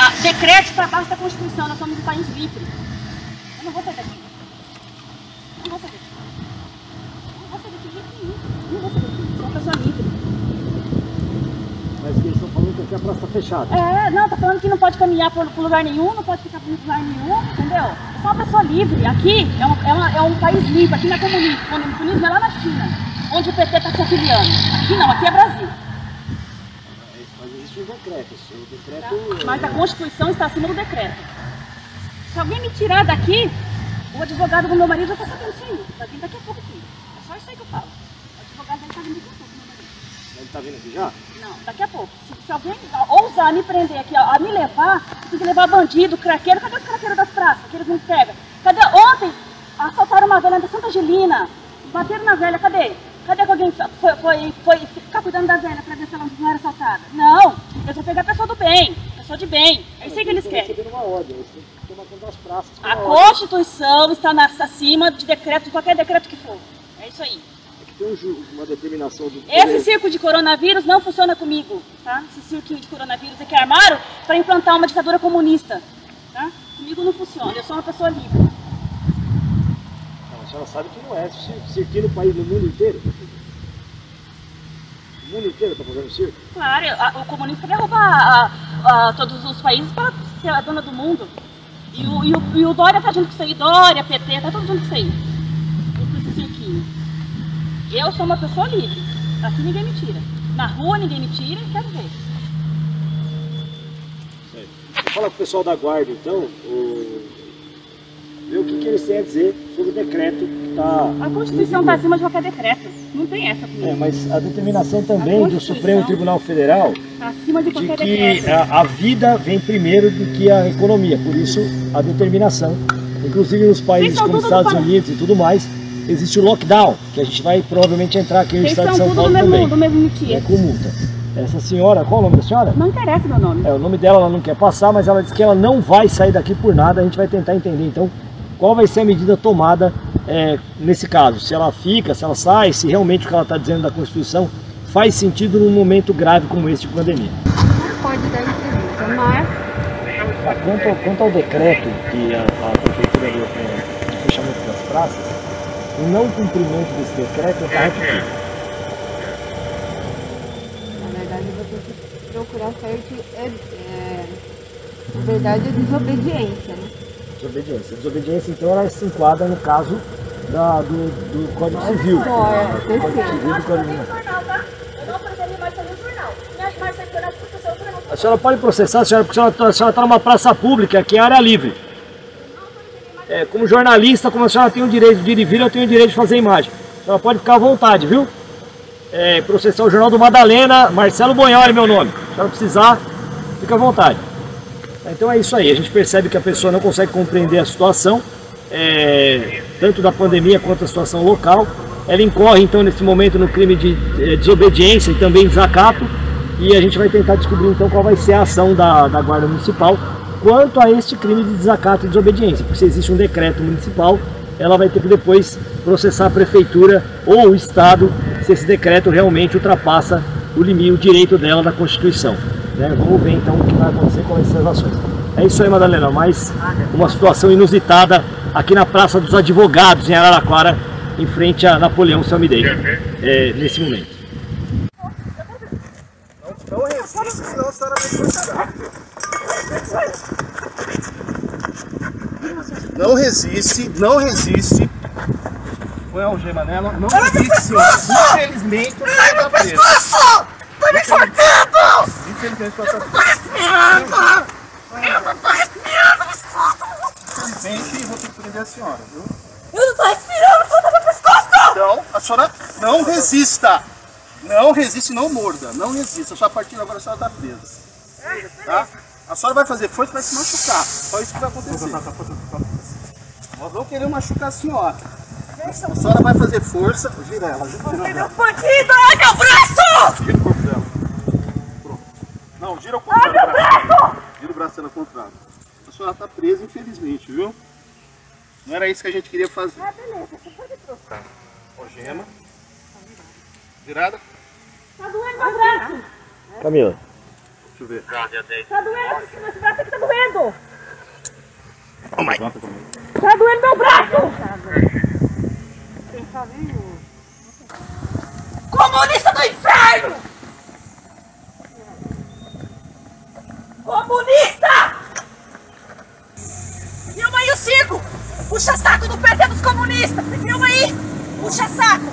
a, decreto para baixo da Constituição, nós somos um país livre. Eu não vou sair daqui. Eu não vou sair daqui. Eu não vou sair daqui de jeito nenhum. Eu não vou sair daqui. Sou uma pessoa livre. Mas eles estão falando que aqui a praça está fechada. É, não, tá falando que não pode caminhar por, por lugar nenhum, não pode ficar por lugar nenhum, entendeu? Eu sou uma pessoa livre. Aqui é um, é uma- é um país livre, aqui não é comunismo. O comunismo é lá na China, onde o PT está se afiliando. Aqui não, aqui é Brasil. Um decreto. O decreto. Mas a Constituição está acima do decreto. Se alguém me tirar daqui, o advogado do meu marido já está sabendo isso aí. Vai vir daqui a pouco aqui. É só isso aí que eu falo. O advogado dele está vindo daqui a pouco, meu marido. Ele está vindo aqui já? Não, daqui a pouco. Se, se alguém ousar me prender aqui, a me levar, tem que levar bandido, craqueiro. Cadê os craqueiros das praças que eles não pegam? Cadê? Ontem assaltaram uma velha da Santa Angelina, bateram na velha, cadê? Cadê que alguém foi, foi, foi ficar cuidando da velha para ver se ela não era assaltada? Não, eles vão pegar a pessoa do bem, pessoa de bem. É isso aí que eles querem. uma ordem. Das praças. A ordem. Constituição está na, acima de decreto, de qualquer decreto que for. É isso aí. Aqui tem um uma determinação do. Esse circo de coronavírus não funciona comigo, tá? Esse cirquinho de coronavírus é que armaram para implantar uma ditadura comunista, tá? Comigo não funciona, eu sou uma pessoa livre. Senhora sabe que não é cir- cirquinho no país, no mundo inteiro. O mundo inteiro está fazendo circo. Claro, a- o comunista quer roubar a- a todos os países para ser a dona do mundo. E o, e o, e o Dória tá junto com isso aí, Dória, PT, tá tudo junto com isso aí. Com esse cirquinho. Eu sou uma pessoa livre. Aqui ninguém me tira. Na rua ninguém me tira, quero ver. Fala com o pessoal da guarda, então, o... ver o que, que eles têm a dizer sobre o decreto que está. A Constituição está acima de qualquer decreto. Não tem essa comigo. É, mas a determinação também A do Supremo Tribunal Federal Tá acima de de que decreto. a, a vida vem primeiro do que a economia, por isso a determinação. Inclusive nos países como Estados Unidos e tudo mais, existe o lockdown, que a gente vai provavelmente entrar aqui no Vocês estado de São tudo Paulo do mesmo, também. do mesmo É mentira. com multa. Essa senhora, qual é o nome da senhora? Não interessa meu nome. É, o nome dela ela não quer passar, mas ela disse que ela não vai sair daqui por nada. A gente vai tentar entender então qual vai ser a medida tomada é, nesse caso. Se ela fica, se ela sai, se realmente o que ela está dizendo da Constituição faz sentido num momento grave como esse de pandemia. pode dar entrevista, mas Quanto, ao- quanto ao decreto que a, a prefeitura deu o fechamento das praças, o não cumprimento desse decreto está repetido. na verdade eu vou ter que procurar certo. É, é, na verdade é desobediência, né? Desobediência. Desobediência, então, ela se enquadra no caso da- do, do Código Civil. Fora, Código perfeito. Civil do Código Penal. tá? Não não. A senhora pode processar, a senhora, porque a senhora- a senhora está numa praça pública, que é área livre. É, como jornalista, como a senhora tem o direito de ir e vir, eu tenho o direito de fazer imagem. A senhora pode ficar à vontade, viu? É, processar o Jornal do Madalena, Marcelo Bonholi, meu nome. Se a senhora precisar, fica à vontade. Então é isso aí, a gente percebe que a pessoa não consegue compreender a situação, é, tanto da pandemia quanto a situação local. Ela incorre então nesse momento no crime de eh, desobediência e também desacato, e a gente vai tentar descobrir então qual vai ser a ação da, da Guarda Municipal quanto a este crime de desacato e desobediência, porque se existe um decreto municipal, ela vai ter que depois processar a prefeitura ou o Estado se esse decreto realmente ultrapassa o limite, o direito dela da Constituição. Né? Vamos ver então o que vai acontecer com essas ações. É isso aí, Madalena, mais uma situação inusitada aqui na Praça dos Advogados, em Araraquara, em frente a Napoleão Salmideiro, é, nesse momento. Não resiste, senão a senhora vai cortar. Não resiste, não resiste. Põe a algema nela. Não resiste, senhora. Infelizmente, a senhora tá presa. Tá me enforcando! Infelizmente, a senhora tá presa. Eu não tô respirando! Infelizmente, vou ter que prender a senhora, viu? Eu não tô respirando! Solta meu pescoço! Então, a senhora não resista. Não resiste, não morda. Não resista. Só a partir de agora a senhora tá presa. Tá? A senhora vai fazer força vai se machucar. Só isso que vai acontecer. Nós vamos querer machucar a senhora. A senhora vai fazer força. Gira ela, gira, ela. bandido! Ai, meu braço! Gira o corpo dela. Pronto. Não, gira o contrário. Ai, meu braço! Gira o braço dela ao contrário. A senhora tá presa, infelizmente, viu? Não era isso que a gente queria fazer. Ah, beleza, você pode trocar. Algema. Virada. Tá doendo meu braço! Camila. Deixa eu ver. Tá doendo esse braço aqui tá Tá doendo meu braço! Comunista do inferno! Comunista! Filma aí o circo! Puxa saco do PT dos comunistas! Filma aí! Puxa saco!